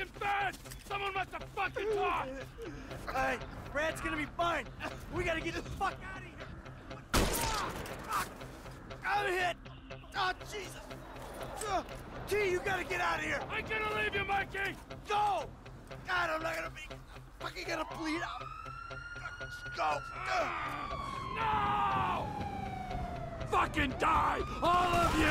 Fucking fence! Someone must have fucking talked! Hey, Brad's gonna be fine. We gotta get the fuck out of here. Ah! I'm hit. Oh, Jesus. Uh, T, you gotta get out of here. I'm gonna leave you, Mikey! Go! God, I'm not gonna be fucking gonna bleed out. Go. No! Fucking die! All of you!